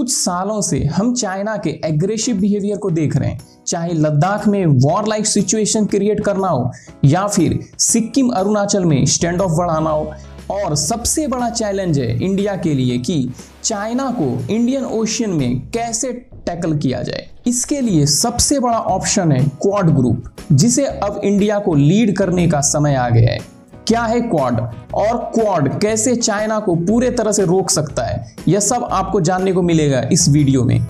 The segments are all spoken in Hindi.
कुछ सालों से हम चाइना के एग्रेसिव बिहेवियर को देख रहे हैं। चाहे लद्दाख में वॉर लाइक सिचुएशन क्रिएट करना हो, या फिर सिक्किम, अरुणाचल में स्टैंड ऑफ़ बढ़ाना हो, और सबसे बड़ा चैलेंज है इंडिया के लिए कि चाइना को इंडियन ओशियन में कैसे टैकल किया जाए। इसके लिए सबसे बड़ा ऑप्शन है क्वाड ग्रुप जिसे अब इंडिया को लीड करने का समय आ गया है। क्या है क्वाड और क्वाड कैसे चाइना को पूरे तरह से रोक सकता है? यह सब आपको जानने को मिलेगा इस वीडियो में।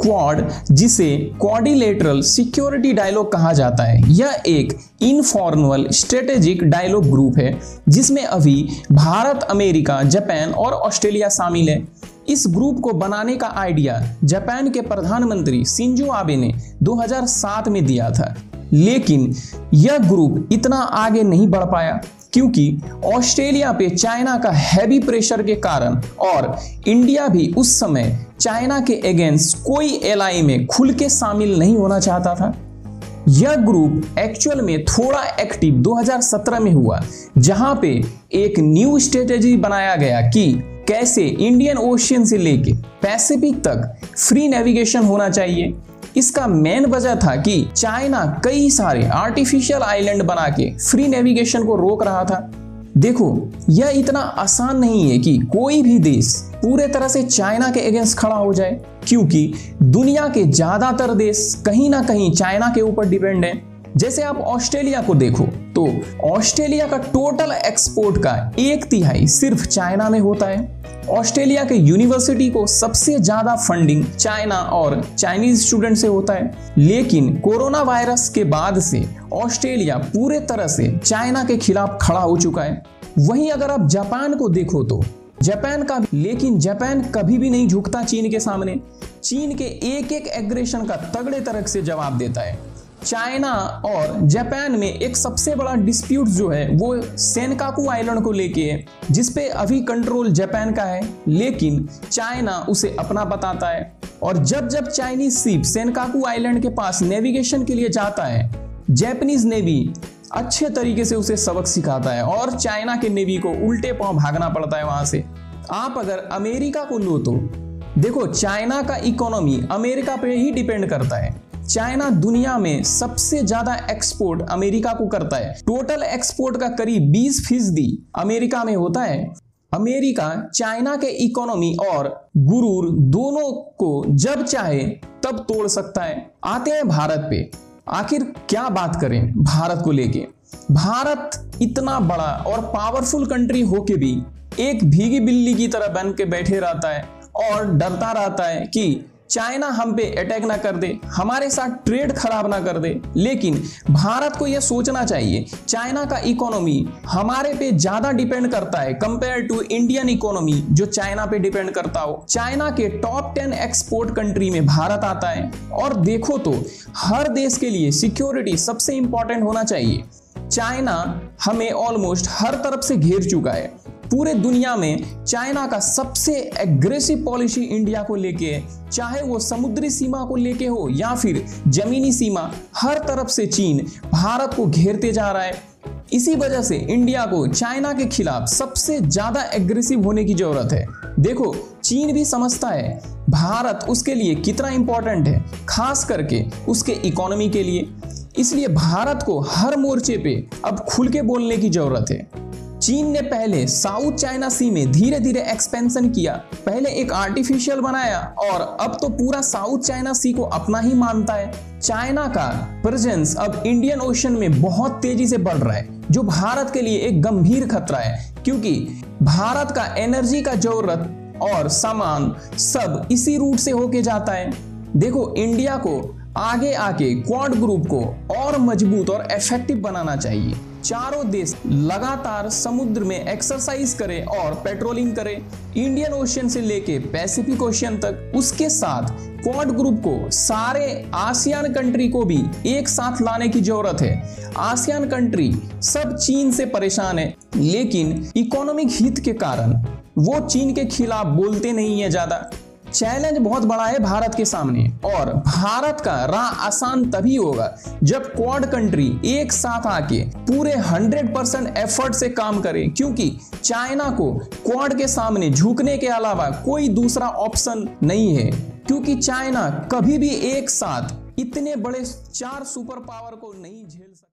क्वाड जिसे क्वाडिलेटरल सिक्योरिटी डायलॉग कहा जाता है, यह एक इनफॉर्मल स्ट्रेटेजिक डायलॉग ग्रुप है, जिसमें अभी भारत, अमेरिका, जापान और ऑस्ट्रेलिया शामिल है। इस ग्रुप को बनाने का आइडिया जापान के प्रधानमंत्री सिंजो आबे ने 2007 में दिया था। लेकिन यह ग्रुप इतना आगे नहीं बढ़ पाया। क्योंकि ऑस्ट्रेलिया पे चाइना का हैवी प्रेशर के कारण और इंडिया भी उस समय चाइना के अगेंस्ट कोई एल में खुल के शामिल नहीं होना चाहता था। यह ग्रुप एक्चुअल में थोड़ा एक्टिव 2017 में हुआ, जहाँ पे एक न्यू स्ट्रेटेजी बनाया गया कि कैसे इंडियन ओशियन से लेके पैसिफिक तक फ्री नेविगेशन होना चाहिए। इसका मेन वजह था कि चाइना कई सारे आर्टिफिशियल आइलैंड बना के फ्री नेविगेशन को रोक रहा था। देखो, यह इतना आसान नहीं है कि कोई भी देश पूरे तरह से चाइना के अगेंस्ट खड़ा हो जाए, क्योंकि दुनिया के ज़्यादातर देश कहीं ना कहीं चाइना के ऊपर डिपेंड है। जैसे आप ऑस्ट्रेलिया को देखो तो ऑस्ट्रेलिया का टोटल एक्सपोर्ट का एक तिहाई सिर्फ़ चाइना में होता है। ऑस्ट्रेलिया के यूनिवर्सिटी को सबसे ज़्यादा फंडिंग चाइना और चाइनीज़ स्टूडेंट से होता है। लेकिन कोरोना वायरस के बाद से ऑस्ट्रेलिया पूरे तरह से चाइना के खिलाफ खड़ा हो चुका है। वहीं अगर आप जापान को देखो तो जापान का लेकिन जापान कभी भी नहीं झुकता चीन के सामने। चीन के एक एक एग्रेशन का तगड़े तरह से जवाब देता है। चाइना और जापान में एक सबसे बड़ा डिस्प्यूट जो है, वो सेनकाकू आइलैंड को लेके है, जिसपे अभी कंट्रोल जापान का है, लेकिन चाइना उसे अपना बताता है। और जब जब चाइनीज़ सीप सेनकाकू आइलैंड के पास नेविगेशन के लिए जाता है जैपनीज नेवी अच्छे तरीके से उसे सबक सिखाता है और चाइना के नेवी को उल्टे पाँव भागना पड़ता है वहाँ से। आप अगर अमेरिका को लो तो देखो, चाइना का इकोनॉमी अमेरिका पे ही डिपेंड करता है। चाइना दुनिया में सबसे ज़्यादा एक्सपोर्ट अमेरिका को करता है। टोटल एक्सपोर्ट का करीब 20 फ़ीसदी अमेरिका में होता है। अमेरिका चाइना के इकोनॉमी और गुरूर दोनों को जब चाहे तब तोड़ सकता है। आते हैं भारत पे। आखिर क्या बात करें भारत को लेके? भारत इतना बड़ा और पावरफुल कंट्री होके भी एक भीगी बिल्ली की तरह बन के बैठे रहता है और डरता रहता है कि चाइना हम पे अटैक ना कर दे, हमारे साथ ट्रेड खराब ना कर दे। लेकिन भारत को यह सोचना चाहिए, चाइना का इकोनॉमी हमारे पे ज़्यादा डिपेंड करता है कंपेयर टू इंडियन इकोनॉमी जो चाइना पे डिपेंड करता हो। चाइना के टॉप टेन एक्सपोर्ट कंट्री में भारत आता है। और देखो तो हर देश के लिए सिक्योरिटी सबसे इंपॉर्टेंट होना चाहिए। चाइना हमें ऑलमोस्ट हर तरफ़ से घेर चुका है। पूरे दुनिया में चाइना का सबसे एग्रेसिव पॉलिसी इंडिया को लेके है। चाहे वो समुद्री सीमा को लेके हो या फिर जमीनी सीमा, हर तरफ़ से चीन भारत को घेरते जा रहा है। इसी वजह से इंडिया को चाइना के खिलाफ सबसे ज़्यादा एग्रेसिव होने की ज़रूरत है। देखो, चीन भी समझता है, भारत उसके लिए कितना इंपॉर्टेंट है, खास करके उसके इकोनॉमी के लिए। इसलिए भारत को हर मोर्चे पे अब खुल के बोलने की ज़रूरत है। चीन ने पहले साउथ चाइना सी में धीरे धीरे एक्सपेंशन किया, पहले एक आर्टिफिशियल बनाया और अब तो पूरा साउथ चाइना सी को अपना ही मानता है। चाइना का प्रेजेंस अब इंडियन ओशन में बहुत तेज़ी से बढ़ रहा है, जो भारत के लिए एक गंभीर खतरा है, क्योंकि भारत का एनर्जी का ज़रूरत और सामान सब इसी रूट से होके जाता है। देखो इंडिया को आगे आके क्वाड ग्रुप को और मज़बूत और इफ़ेक्टिव बनाना चाहिए। चारों देश लगातार समुद्र में एक्सरसाइज करें और पेट्रोलिंग करें। इंडियन ओशियन से लेके पैसिफिक ओशियन तक उसके साथ क्वाड ग्रुप को सारे आसियान कंट्री को भी एक साथ लाने की ज़रूरत है। आसियान कंट्री सब चीन से परेशान है, लेकिन इकोनॉमिक हित के कारण वो चीन के खिलाफ बोलते नहीं है ज़्यादा। चैलेंज बहुत बड़ा है भारत के सामने। और भारत का राह आसान तभी होगा जब क्वाड कंट्री एक साथ आके पूरे 100 परसेंट एफर्ट से काम करे, क्योंकि चाइना को क्वाड के सामने झुकने के अलावा कोई दूसरा ऑप्शन नहीं है। क्योंकि चाइना कभी भी एक साथ इतने बड़े चार सुपर पावर को नहीं झेल सकता।